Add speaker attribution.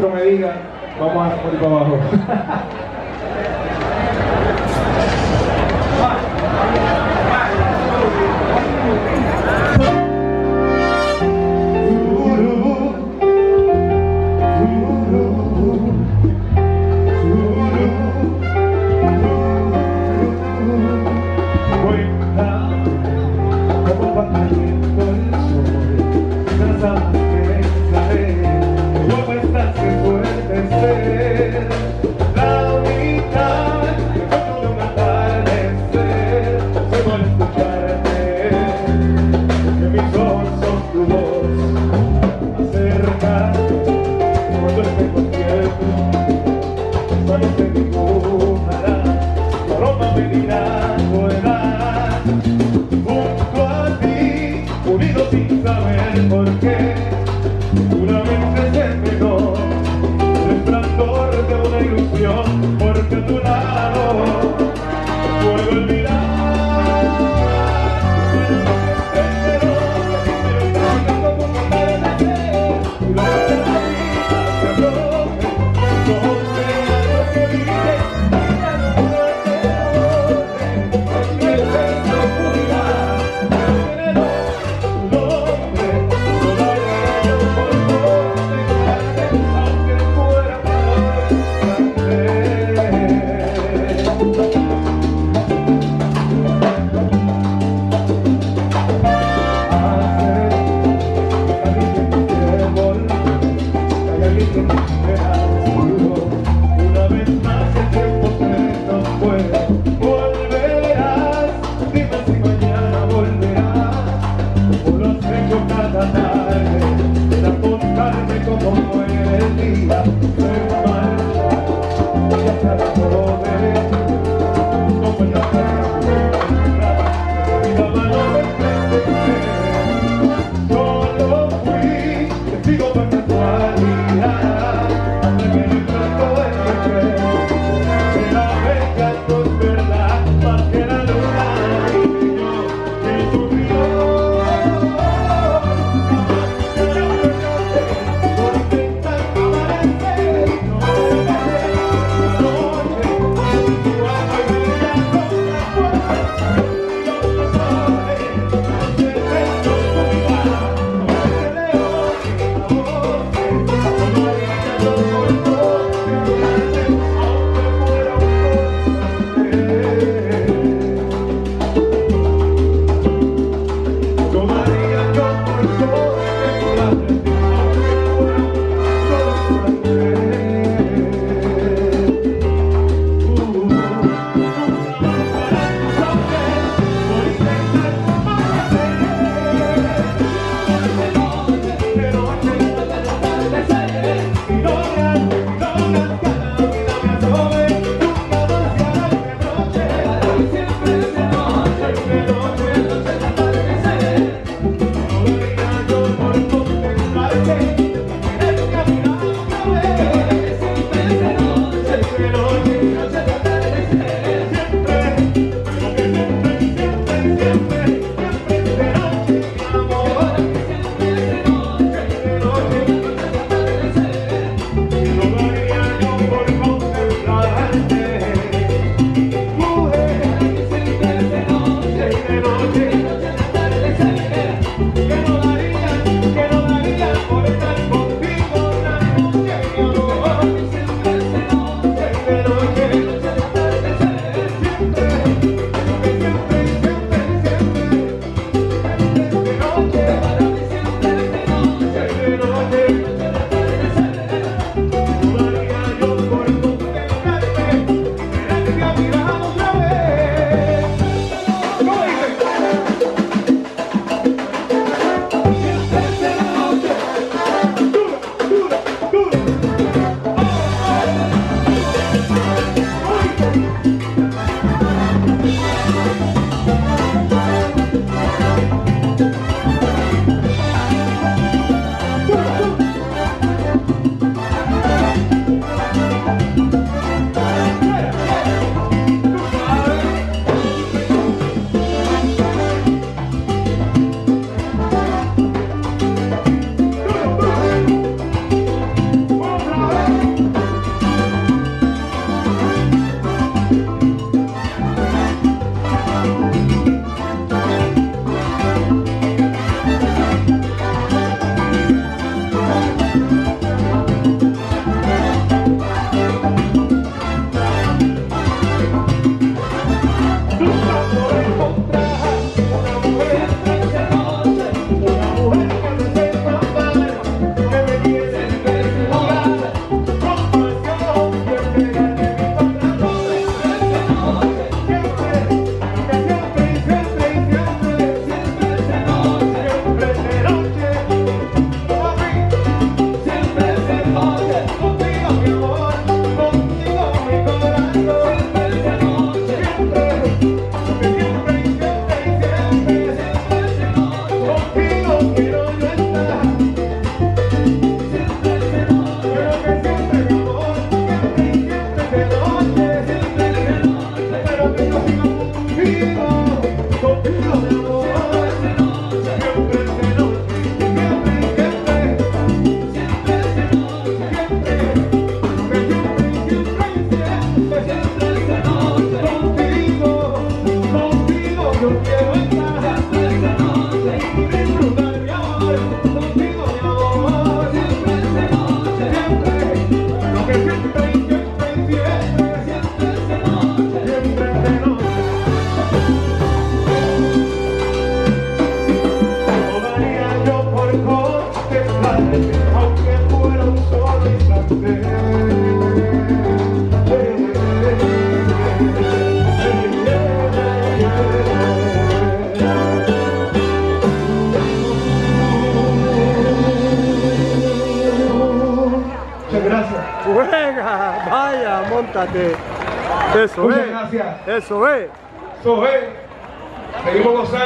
Speaker 1: maestro me diga, vamos a por abajo.
Speaker 2: Juega, vaya, montate. Eso
Speaker 1: Muchas
Speaker 2: es.
Speaker 1: gracias.
Speaker 2: Eso es.
Speaker 1: Eso es. Seguimos gozando.